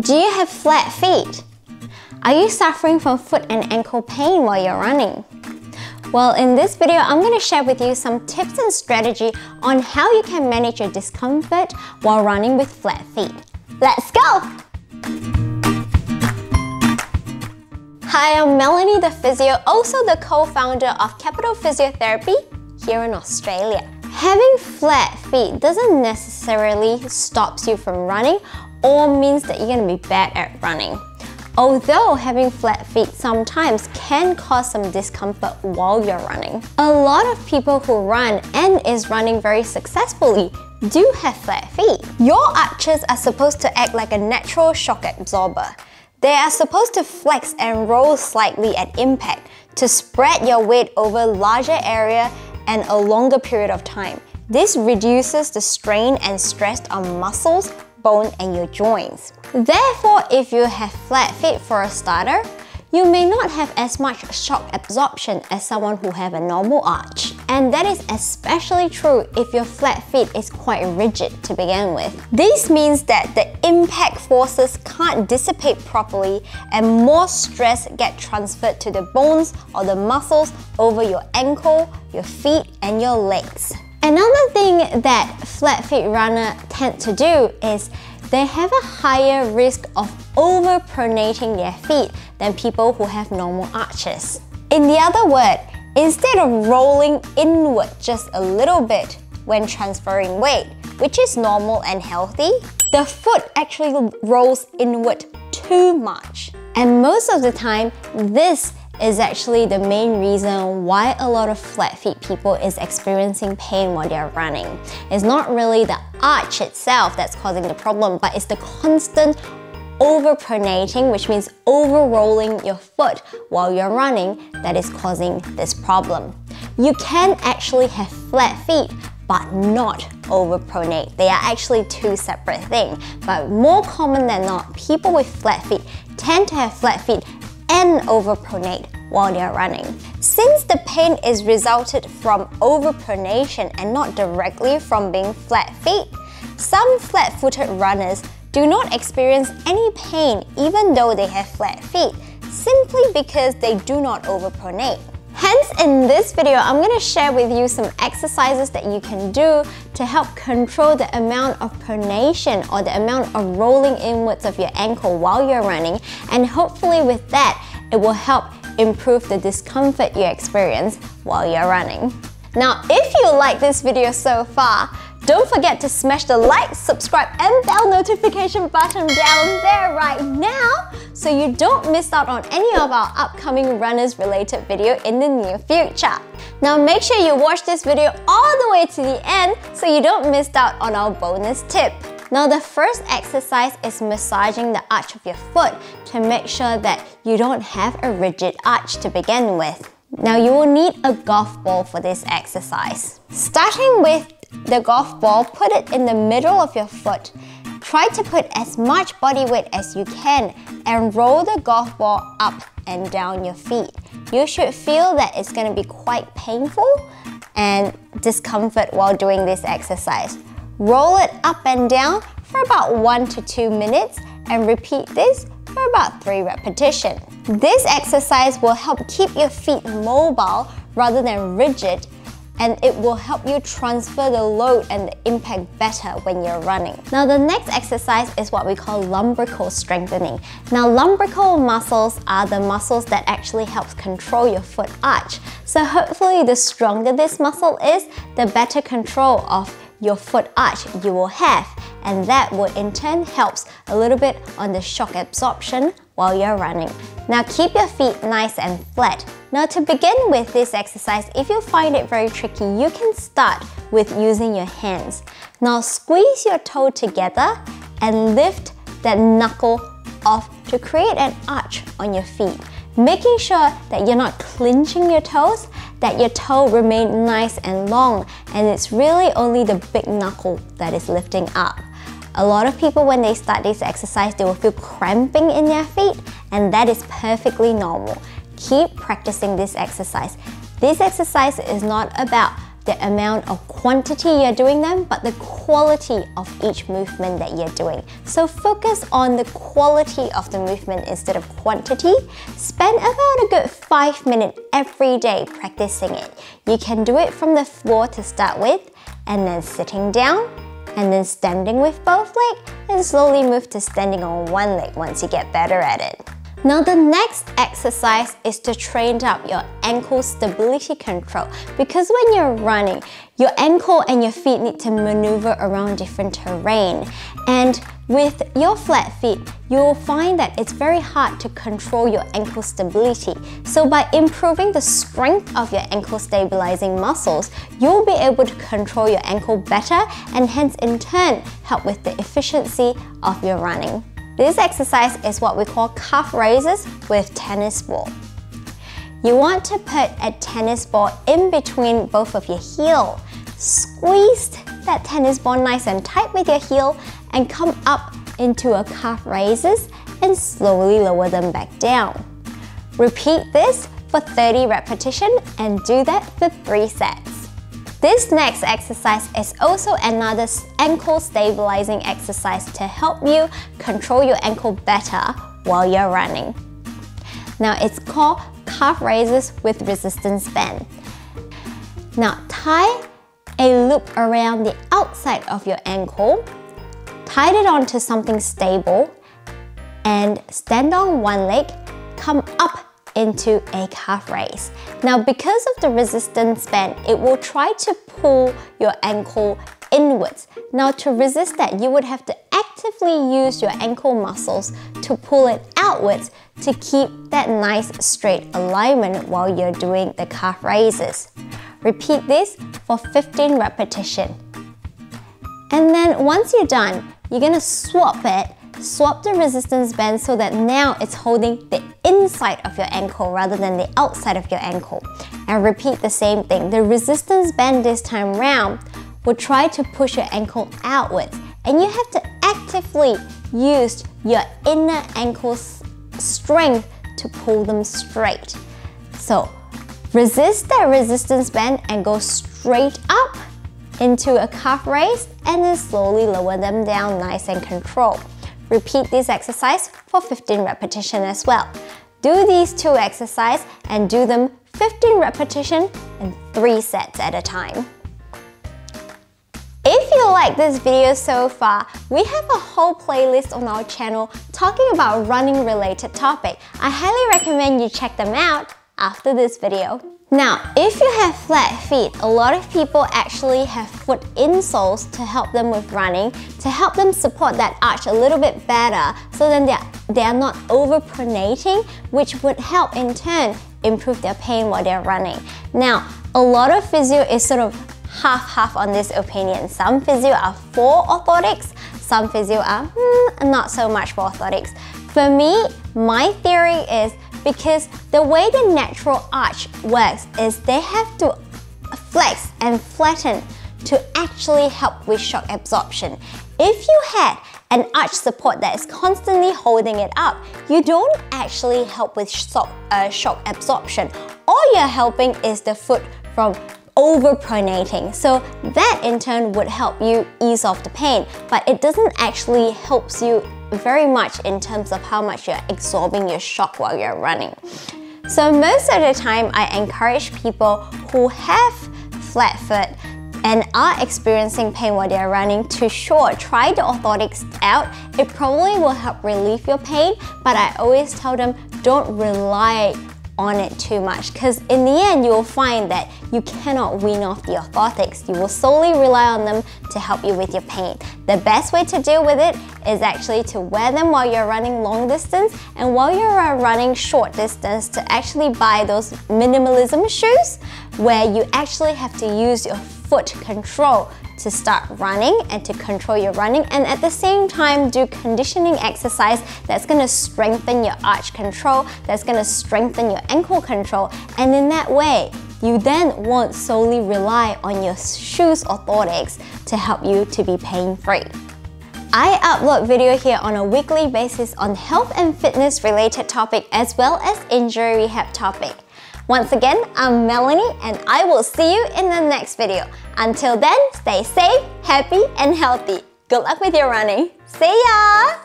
Do you have flat feet? Are you suffering from foot and ankle pain while you're running? Well, in this video, I'm going to share with you some tips and strategy on how you can manage your discomfort while running with flat feet. Let's go! Hi, I'm Melanie the Physio, also the co-founder of Capital Physiotherapy here in Australia. Having flat feet doesn't necessarily stop you from running or means that you're to be bad at running. Although having flat feet sometimes can cause some discomfort while you're running. A lot of people who run and is running very successfully do have flat feet. Your arches are supposed to act like a natural shock absorber. They are supposed to flex and roll slightly at impact to spread your weight over larger area and a longer period of time. This reduces the strain and stress on muscles, bone and your joints. Therefore, if you have flat feet for a starter, you may not have as much shock absorption as someone who have a normal arch. And that is especially true if your flat feet is quite rigid to begin with. This means that the impact forces can't dissipate properly and more stress get transferred to the bones or the muscles over your ankle, your feet and your legs. Another thing that flat feet runner tend to do is they have a higher risk of overpronating their feet than people who have normal arches. In the other word, instead of rolling inward just a little bit when transferring weight, which is normal and healthy, the foot actually rolls inward too much. And most of the time, this is actually the main reason why a lot of flat feet people is experiencing pain while they're running. It's not really the arch itself that's causing the problem, but it's the constant overpronating, which means over-rolling your foot while you're running that is causing this problem. You can actually have flat feet but not overpronate. They are actually two separate things. But more common than not, people with flat feet tend to have flat feet and overpronate while they're running. Since the pain is resulted from overpronation and not directly from being flat feet, some flat-footed runners do not experience any pain even though they have flat feet, simply because they do not overpronate. Hence, in this video, I'm going to share with you some exercises that you can do to help control the amount of pronation or the amount of rolling inwards of your ankle while you're running. And hopefully with that, it will help improve the discomfort you experience while you're running. Now, if you like this video so far, don't forget to smash the like, subscribe and bell notification button down there right now so you don't miss out on any of our upcoming runners related video in the near future. Now make sure you watch this video all the way to the end so you don't miss out on our bonus tip. Now the first exercise is massaging the arch of your foot to make sure that you don't have a rigid arch to begin with. Now you will need a golf ball for this exercise. Starting with the golf ball, put it in the middle of your foot. Try to put as much body weight as you can and roll the golf ball up and down your feet. You should feel that it's going to be quite painful and discomfort while doing this exercise. Roll it up and down for about 1 to 2 minutes and repeat this for about 3 repetitions. This exercise will help keep your feet mobile rather than rigid and it will help you transfer the load and the impact better when you're running. Now the next exercise is what we call lumbrical strengthening. Now lumbrical muscles are the muscles that actually helps control your foot arch. So hopefully the stronger this muscle is, the better control of your foot arch you will have and that will in turn helps a little bit on the shock absorption while you're running. Now keep your feet nice and flat. Now to begin with this exercise, if you find it very tricky, you can start with using your hands. Now squeeze your toe together and lift that knuckle off to create an arch on your feet. Making sure that you're not clinching your toes, that your toe remain nice and long and it's really only the big knuckle that is lifting up. A lot of people when they start this exercise, they will feel cramping in their feet and that is perfectly normal. Keep practicing this exercise. This exercise is not about the amount of quantity you're doing them, but the quality of each movement that you're doing. So focus on the quality of the movement instead of quantity. Spend about a good five minutes every day practicing it. You can do it from the floor to start with, and then sitting down, and then standing with both legs, and slowly move to standing on one leg once you get better at it. Now the next exercise is to train up your ankle stability control because when you're running, your ankle and your feet need to maneuver around different terrain. And with your flat feet, you'll find that it's very hard to control your ankle stability. So by improving the strength of your ankle stabilizing muscles, you'll be able to control your ankle better and hence in turn help with the efficiency of your running. This exercise is what we call calf raises with tennis ball. You want to put a tennis ball in between both of your heel. That tennis ball nice and tight with your heel and come up into a calf raises and slowly lower them back down. Repeat this for 30 repetitions and do that for 3 sets. This next exercise is also another ankle stabilizing exercise to help you control your ankle better while you're running. Now it's called calf raises with resistance band. Now tie a loop around the outside of your ankle, tie it onto something stable, and stand on one leg, come up into a calf raise. Now because of the resistance band, it will try to pull your ankle inwards. Now to resist that, you would have to actively use your ankle muscles to pull it outwards to keep that nice straight alignment while you're doing the calf raises. Repeat this for 15 repetition. And then once you're done, you're gonna swap it swap the resistance band so that now it's holding the inside of your ankle rather than the outside of your ankle. And repeat the same thing. The resistance band this time round will try to push your ankle outwards and you have to actively use your inner ankle strength to pull them straight. So resist that resistance band and go straight up into a calf raise and then slowly lower them down nice and controlled. Repeat this exercise for 15 repetition as well. Do these two exercises and do them 15 repetition and 3 sets at a time. If you like this video so far, we have a whole playlist on our channel talking about running related topic. I highly recommend you check them out after this video. Now, if you have flat feet, a lot of people actually have foot insoles to help them with running, to help them support that arch a little bit better so then they're, they're not overpronating, which would help in turn improve their pain while they're running. Now, a lot of physio is sort of half-half on this opinion. Some physio are for orthotics, some physio are hmm, not so much for orthotics. For me, my theory is because the way the natural arch works is they have to flex and flatten to actually help with shock absorption. If you had an arch support that is constantly holding it up, you don't actually help with shock, uh, shock absorption. All you're helping is the foot from overpronating. So that in turn would help you ease off the pain, but it doesn't actually helps you very much in terms of how much you're absorbing your shock while you're running. So most of the time, I encourage people who have flat foot and are experiencing pain while they're running to sure try the orthotics out. It probably will help relieve your pain, but I always tell them don't rely on it too much because in the end you will find that you cannot wean off the orthotics. You will solely rely on them to help you with your pain. The best way to deal with it is actually to wear them while you're running long distance and while you're running short distance to actually buy those minimalism shoes where you actually have to use your foot control to start running and to control your running and at the same time do conditioning exercise that's going to strengthen your arch control, that's going to strengthen your ankle control and in that way you then won't solely rely on your shoes orthotics to help you to be pain-free. I upload video here on a weekly basis on health and fitness related topic as well as injury rehab topic. Once again, I'm Melanie and I will see you in the next video. Until then, stay safe, happy and healthy. Good luck with your running. See ya!